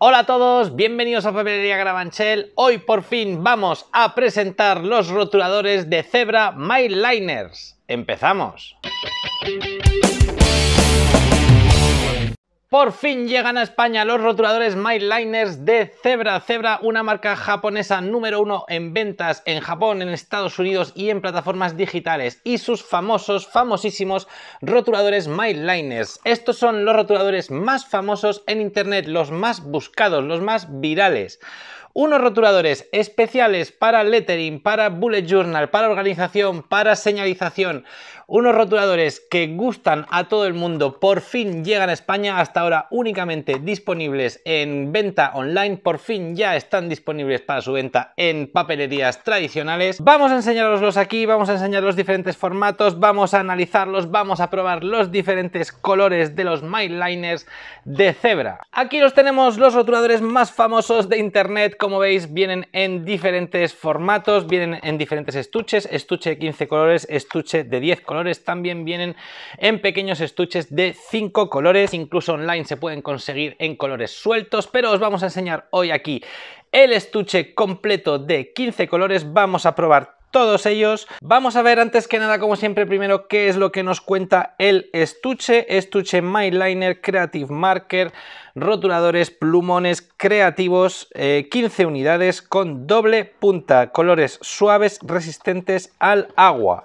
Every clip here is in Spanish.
Hola a todos, bienvenidos a Papelería Grabanchel. Hoy por fin vamos a presentar los rotuladores de Zebra Liners. ¡Empezamos! Por fin llegan a España los rotuladores Liners de Zebra. Zebra, una marca japonesa número uno en ventas en Japón, en Estados Unidos y en plataformas digitales. Y sus famosos, famosísimos rotuladores Liners. Estos son los rotuladores más famosos en Internet, los más buscados, los más virales unos rotuladores especiales para lettering, para bullet journal, para organización, para señalización, unos rotuladores que gustan a todo el mundo, por fin llegan a España, hasta ahora únicamente disponibles en venta online, por fin ya están disponibles para su venta en papelerías tradicionales. Vamos a enseñaroslos aquí, vamos a enseñar los diferentes formatos, vamos a analizarlos, vamos a probar los diferentes colores de los Liners de Zebra. Aquí los tenemos los rotuladores más famosos de internet, como veis vienen en diferentes formatos, vienen en diferentes estuches, estuche de 15 colores, estuche de 10 colores, también vienen en pequeños estuches de 5 colores, incluso online se pueden conseguir en colores sueltos, pero os vamos a enseñar hoy aquí el estuche completo de 15 colores, vamos a probar todos ellos. Vamos a ver antes que nada, como siempre, primero qué es lo que nos cuenta el estuche. Estuche MyLiner Creative Marker, rotuladores, plumones creativos, 15 eh, unidades con doble punta, colores suaves resistentes al agua.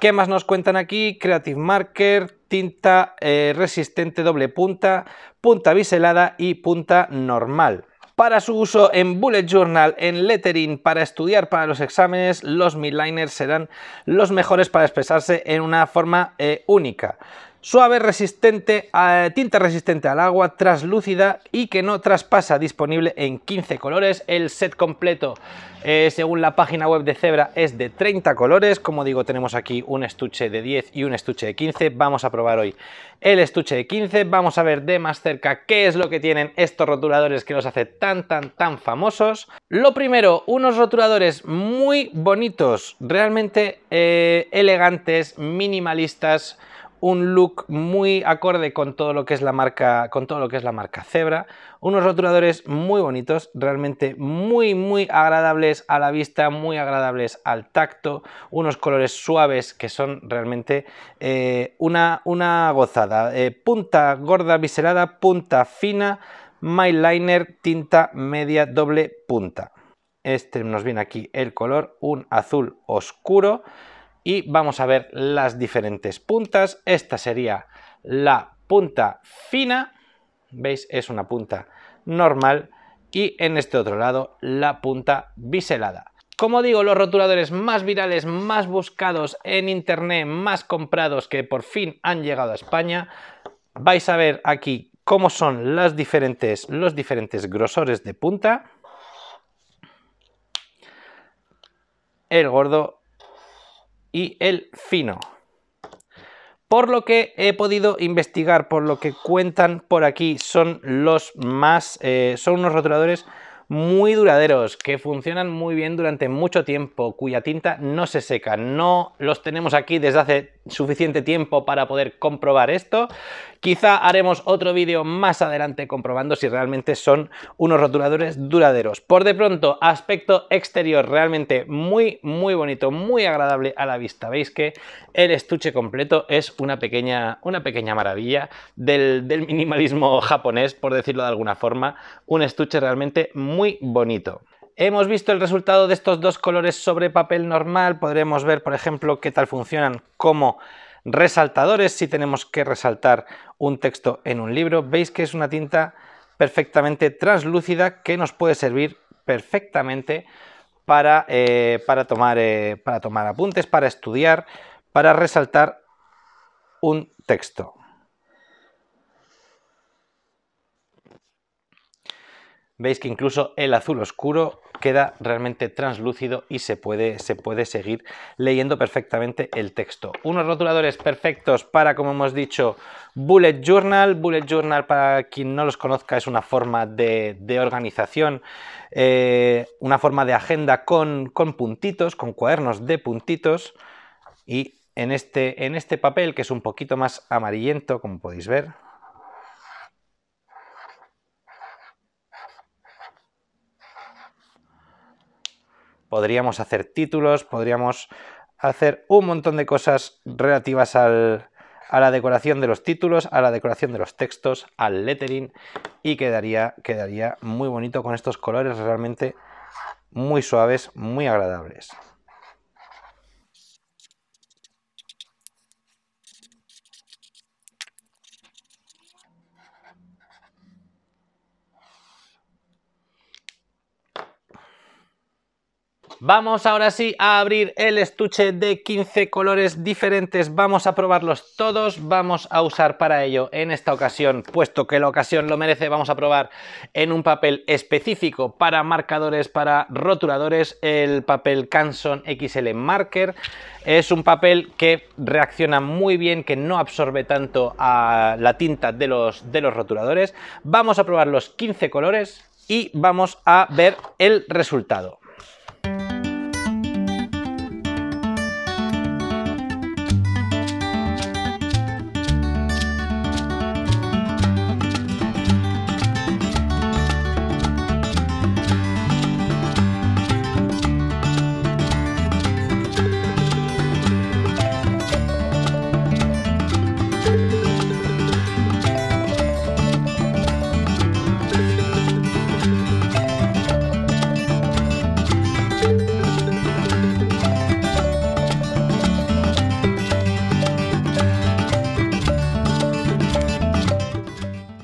¿Qué más nos cuentan aquí? Creative Marker, tinta eh, resistente doble punta, punta biselada y punta normal. Para su uso en bullet journal, en lettering, para estudiar para los exámenes, los midliners serán los mejores para expresarse en una forma eh, única. Suave, resistente, tinta resistente al agua, traslúcida y que no traspasa, disponible en 15 colores. El set completo, eh, según la página web de Zebra, es de 30 colores. Como digo, tenemos aquí un estuche de 10 y un estuche de 15. Vamos a probar hoy el estuche de 15. Vamos a ver de más cerca qué es lo que tienen estos rotuladores que los hace tan, tan, tan famosos. Lo primero, unos rotuladores muy bonitos, realmente eh, elegantes, minimalistas, un look muy acorde con todo lo que es la marca, con todo lo que es la marca Zebra, unos rotuladores muy bonitos, realmente muy muy agradables a la vista, muy agradables al tacto, unos colores suaves que son realmente eh, una, una, gozada. Eh, punta gorda biselada, punta fina, My tinta media doble punta. Este nos viene aquí el color, un azul oscuro y vamos a ver las diferentes puntas. Esta sería la punta fina, veis, es una punta normal y en este otro lado la punta biselada. Como digo, los rotuladores más virales, más buscados en internet, más comprados que por fin han llegado a España, vais a ver aquí cómo son las diferentes, los diferentes grosores de punta. El gordo y el fino. Por lo que he podido investigar, por lo que cuentan por aquí, son los más, eh, son unos rotuladores muy duraderos, que funcionan muy bien durante mucho tiempo, cuya tinta no se seca. No los tenemos aquí desde hace suficiente tiempo para poder comprobar esto. Quizá haremos otro vídeo más adelante comprobando si realmente son unos rotuladores duraderos. Por de pronto, aspecto exterior realmente muy, muy bonito, muy agradable a la vista. Veis que el estuche completo es una pequeña, una pequeña maravilla del, del minimalismo japonés, por decirlo de alguna forma. Un estuche realmente muy bonito. Hemos visto el resultado de estos dos colores sobre papel normal. Podremos ver, por ejemplo, qué tal funcionan como resaltadores si tenemos que resaltar un texto en un libro. Veis que es una tinta perfectamente translúcida que nos puede servir perfectamente para, eh, para, tomar, eh, para tomar apuntes, para estudiar, para resaltar un texto. Veis que incluso el azul oscuro queda realmente translúcido y se puede, se puede seguir leyendo perfectamente el texto. Unos rotuladores perfectos para, como hemos dicho, Bullet Journal. Bullet Journal, para quien no los conozca, es una forma de, organización, eh, una forma de agenda con, con puntitos, con cuadernos de puntitos. Y en este, en este papel, que es un poquito más amarillento, como podéis ver, podríamos hacer títulos, podríamos hacer un montón de cosas relativas al, a la decoración de los títulos, a la decoración de los textos, al lettering y quedaría, quedaría muy bonito con estos colores realmente muy suaves, muy agradables. Vamos ahora sí a abrir el estuche de 15 colores diferentes, vamos a probarlos todos, vamos a usar para ello en esta ocasión, puesto que la ocasión lo merece, vamos a probar en un papel específico para marcadores, para rotuladores, el papel Canson XL Marker. Es un papel que reacciona muy bien, que no absorbe tanto a la tinta de los, de los rotuladores. Vamos a probar los 15 colores y vamos a ver el resultado.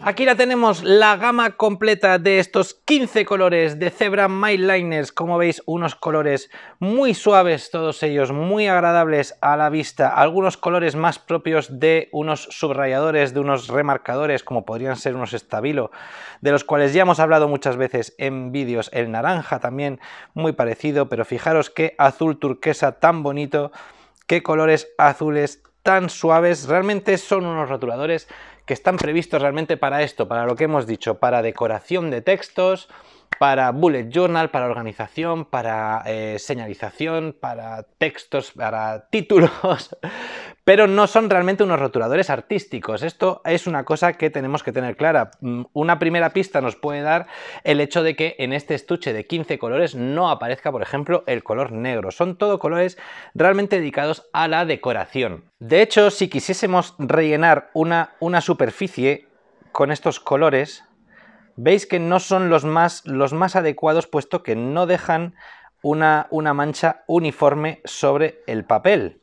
Aquí la tenemos, la gama completa de estos 15 colores de Zebra Liners. Como veis, unos colores muy suaves, todos ellos muy agradables a la vista. Algunos colores más propios de unos subrayadores, de unos remarcadores, como podrían ser unos estabilo, de los cuales ya hemos hablado muchas veces en vídeos. El naranja también muy parecido, pero fijaros qué azul turquesa tan bonito, qué colores azules tan suaves. Realmente son unos rotuladores que están previstos realmente para esto, para lo que hemos dicho, para decoración de textos, para bullet journal, para organización, para eh, señalización, para textos, para títulos, pero no son realmente unos rotuladores artísticos. Esto es una cosa que tenemos que tener clara. Mm, una primera pista nos puede dar el hecho de que en este estuche de 15 colores no aparezca, por ejemplo, el color negro. Son todo colores realmente dedicados a la decoración. De hecho, si quisiésemos rellenar una, una superficie con estos colores, veis que no son los más, los más adecuados puesto que no dejan una, una mancha uniforme sobre el papel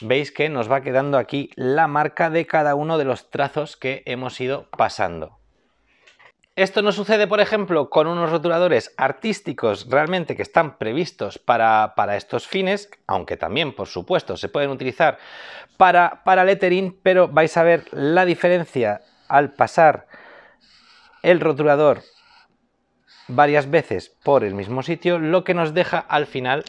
veis que nos va quedando aquí la marca de cada uno de los trazos que hemos ido pasando. Esto no sucede, por ejemplo, con unos rotuladores artísticos realmente que están previstos para, estos fines, aunque también, por supuesto, se pueden utilizar para, para lettering, pero vais a ver la diferencia al pasar el rotulador varias veces por el mismo sitio, lo que nos deja al final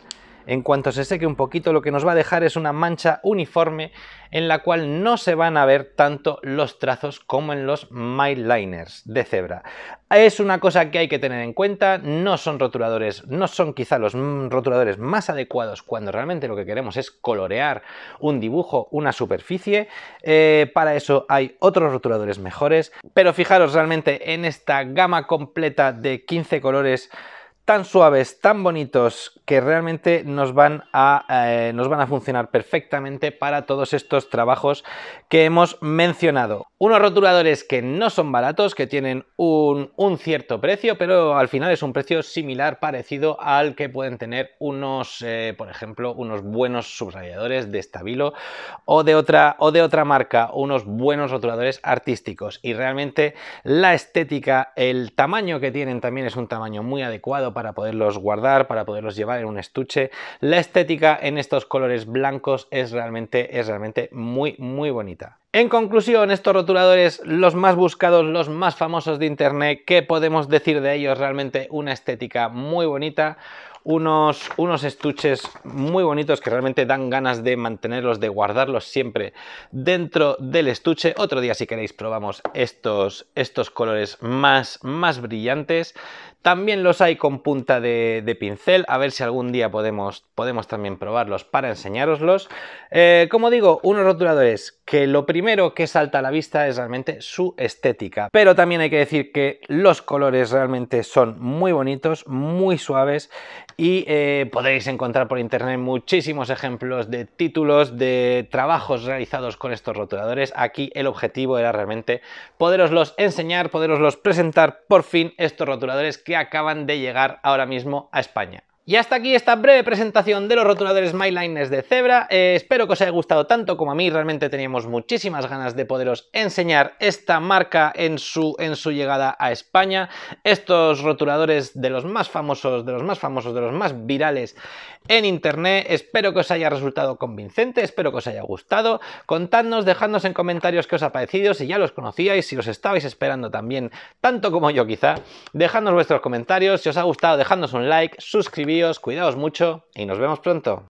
en cuanto se seque un poquito, lo que nos va a dejar es una mancha uniforme en la cual no se van a ver tanto los trazos como en los liners de cebra. Es una cosa que hay que tener en cuenta, no son rotuladores, no son quizá los rotuladores más adecuados cuando realmente lo que queremos es colorear un dibujo, una superficie. Eh, para eso hay otros rotuladores mejores, pero fijaros realmente en esta gama completa de 15 colores tan suaves, tan bonitos, que realmente nos van, a, eh, nos van a funcionar perfectamente para todos estos trabajos que hemos mencionado. Unos rotuladores que no son baratos, que tienen un, cierto precio, pero al final es un precio similar, parecido al que pueden tener unos, eh, por ejemplo, unos buenos subrayadores de Stabilo o de, otra, o de otra marca, unos buenos rotuladores artísticos. Y realmente la estética, el tamaño que tienen también es un tamaño muy adecuado para poderlos guardar, para poderlos llevar en un estuche. La estética en estos colores blancos es realmente, es realmente muy, muy bonita. En conclusión, estos rotuladores, los más buscados, los más famosos de internet, ¿qué podemos decir de ellos? Realmente una estética muy bonita, unos, unos estuches muy bonitos que realmente dan ganas de mantenerlos, de guardarlos siempre dentro del estuche. Otro día, si queréis, probamos estos, estos colores más, más brillantes. También los hay con punta de, pincel, a ver si algún día podemos, podemos también probarlos para enseñároslos. Eh, como digo, unos rotuladores que lo primero que salta a la vista es realmente su estética, pero también hay que decir que los colores realmente son muy bonitos, muy suaves y eh, podréis encontrar por internet muchísimos ejemplos de títulos de trabajos realizados con estos rotuladores. Aquí el objetivo era realmente poderoslos enseñar, poderoslos presentar por fin estos rotuladores que acaban de llegar ahora mismo a España. Y hasta aquí esta breve presentación de los rotuladores MyLiners de Zebra. Eh, espero que os haya gustado tanto como a mí. Realmente teníamos muchísimas ganas de poderos enseñar esta marca en su, en su llegada a España. Estos rotuladores de los más famosos, de los más famosos, de los más virales en internet. Espero que os haya resultado convincente, espero que os haya gustado. Contadnos, dejadnos en comentarios qué os ha parecido, si ya los conocíais, si os estabais esperando también, tanto como yo quizá. Dejadnos vuestros comentarios, si os ha gustado, dejadnos un like, cuidaos mucho y nos vemos pronto.